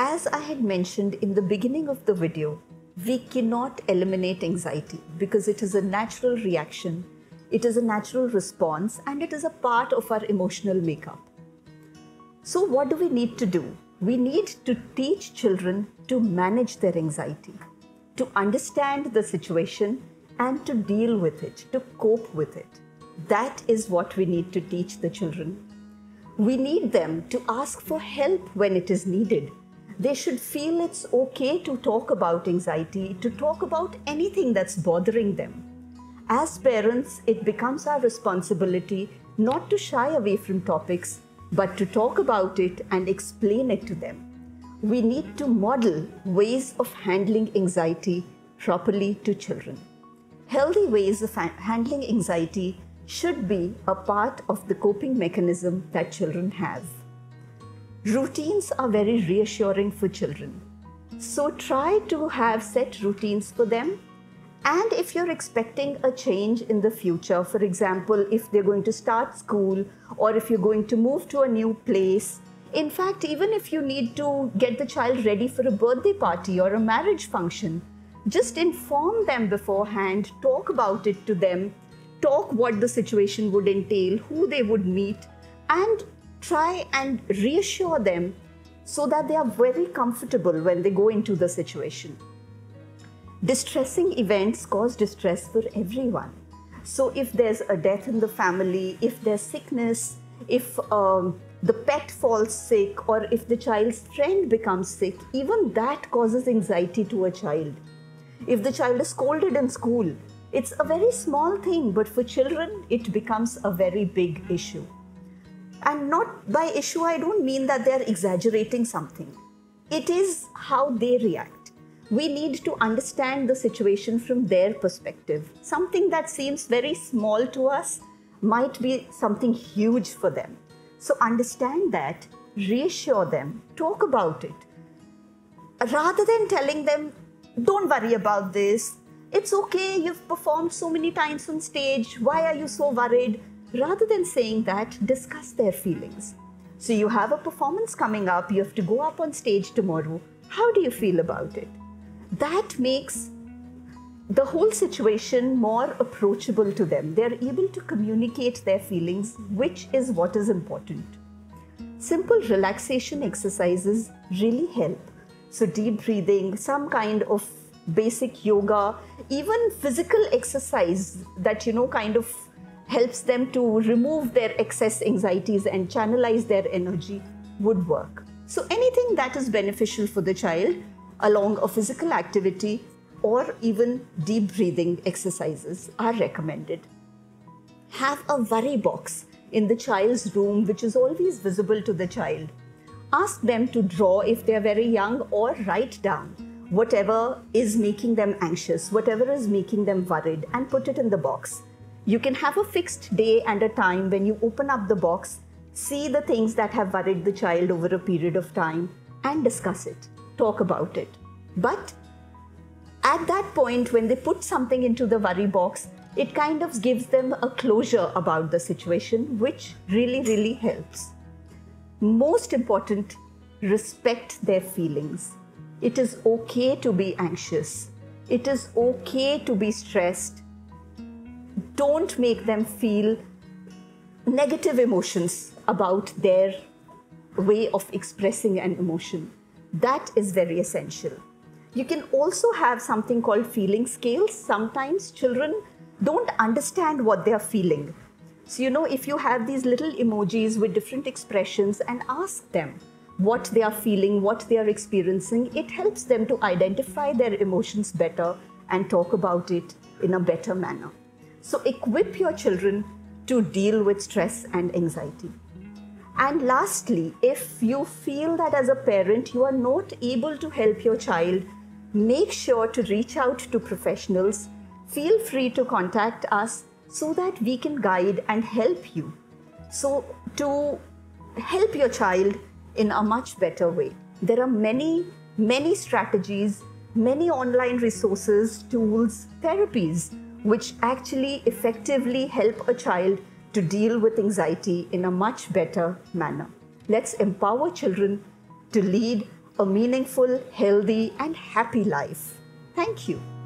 As I had mentioned in the beginning of the video, we cannot eliminate anxiety because it is a natural reaction, it is a natural response, and it is a part of our emotional makeup. So, what do we need to do? We need to teach children to manage their anxiety, to understand the situation, and to deal with it, to cope with it. That is what we need to teach the children. We need them to ask for help when it is needed. They should feel it's okay to talk about anxiety, to talk about anything that's bothering them. As parents, it becomes our responsibility not to shy away from topics, but to talk about it and explain it to them. We need to model ways of handling anxiety properly to children. Healthy ways of handling anxiety should be a part of the coping mechanism that children have. Routines are very reassuring for children. So try to have set routines for them. And if you're expecting a change in the future, for example, if they're going to start school or if you're going to move to a new place, in fact, even if you need to get the child ready for a birthday party or a marriage function, just inform them beforehand, talk about it to them, talk what the situation would entail, who they would meet, and try and reassure them so that they are very comfortable when they go into the situation. Distressing events cause distress for everyone. So, if there's a death in the family, if there's sickness, if um, the pet falls sick, or if the child's friend becomes sick, even that causes anxiety to a child. If the child is scolded in school, it's a very small thing, but for children, it becomes a very big issue. And not by issue, I don't mean that they're exaggerating something. It is how they react. We need to understand the situation from their perspective. Something that seems very small to us might be something huge for them. So understand that, reassure them, talk about it. Rather than telling them, don't worry about this, it's okay, you've performed so many times on stage, why are you so worried? Rather than saying that, discuss their feelings. So you have a performance coming up, you have to go up on stage tomorrow. How do you feel about it? That makes the whole situation more approachable to them. They're able to communicate their feelings, which is what is important. Simple relaxation exercises really help. So, deep breathing, some kind of basic yoga, even physical exercise that you know kind of helps them to remove their excess anxieties and channelize their energy would work. So, anything that is beneficial for the child along a physical activity or even deep breathing exercises are recommended. Have a worry box in the child's room which is always visible to the child. Ask them to draw if they are very young or write down whatever is making them anxious, whatever is making them worried, and put it in the box. You can have a fixed day and a time when you open up the box, see the things that have worried the child over a period of time, and discuss it, talk about it. But at that point, when they put something into the worry box, it kind of gives them a closure about the situation, which really, really helps. Most important, respect their feelings it is okay to be anxious. It is okay to be stressed. Don't make them feel negative emotions about their way of expressing an emotion. That is very essential. You can also have something called feeling scales. Sometimes children don't understand what they are feeling. So, you know, if you have these little emojis with different expressions and ask them, what they are feeling, what they are experiencing, it helps them to identify their emotions better and talk about it in a better manner. So, equip your children to deal with stress and anxiety. And lastly, if you feel that as a parent you are not able to help your child, make sure to reach out to professionals. Feel free to contact us so that we can guide and help you. So, to help your child in a much better way. There are many, many strategies, many online resources, tools, therapies which actually effectively help a child to deal with anxiety in a much better manner. Let's empower children to lead a meaningful, healthy, and happy life. Thank you.